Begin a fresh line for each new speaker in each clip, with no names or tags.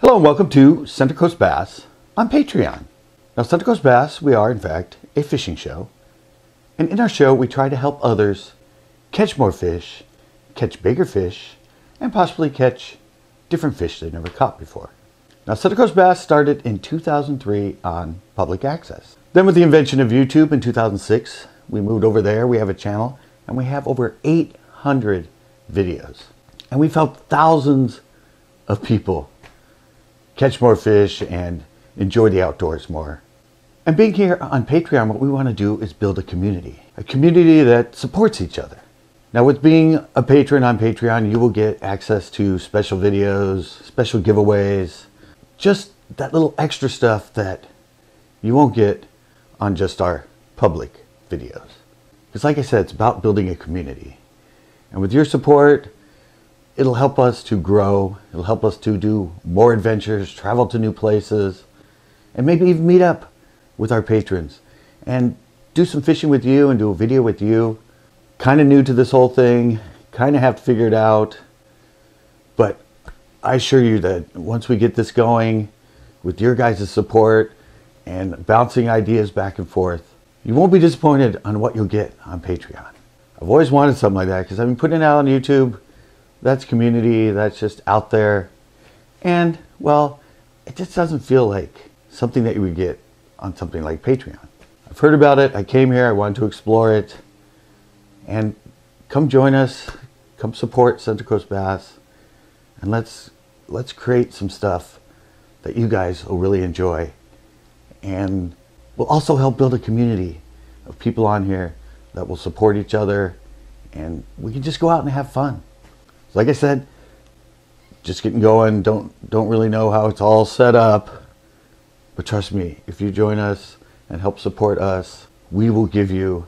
Hello and welcome to Central Coast Bass on Patreon. Now, Central Coast Bass, we are in fact a fishing show. And in our show, we try to help others catch more fish, catch bigger fish, and possibly catch different fish they've never caught before. Now, Central Coast Bass started in 2003 on public access. Then, with the invention of YouTube in 2006, we moved over there. We have a channel and we have over 800 videos. And we've helped thousands of people catch more fish and enjoy the outdoors more. And being here on Patreon, what we want to do is build a community, a community that supports each other. Now, with being a patron on Patreon, you will get access to special videos, special giveaways, just that little extra stuff that you won't get on just our public videos. Because, like I said, it's about building a community. And with your support, it'll help us to grow. It'll help us to do more adventures, travel to new places, and maybe even meet up with our patrons and do some fishing with you and do a video with you. Kind of new to this whole thing, kind of have to figure it out. But I assure you that once we get this going, with your guys' support and bouncing ideas back and forth, you won't be disappointed on what you'll get on Patreon. I've always wanted something like that because I've been putting it out on YouTube that's community, that's just out there. And, well, it just doesn't feel like something that you would get on something like Patreon. I've heard about it, I came here, I wanted to explore it, and come join us, come support Central Coast Bass, and let's let's create some stuff that you guys will really enjoy. And we'll also help build a community of people on here that will support each other. And we can just go out and have fun like I said, just getting going. Don't don't really know how it's all set up, but trust me, if you join us and help support us, we will give you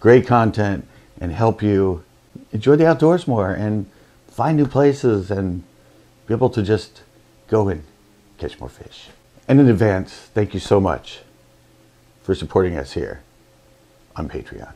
great content and help you enjoy the outdoors more and find new places and be able to just go and catch more fish. And in advance, thank you so much for supporting us here on Patreon.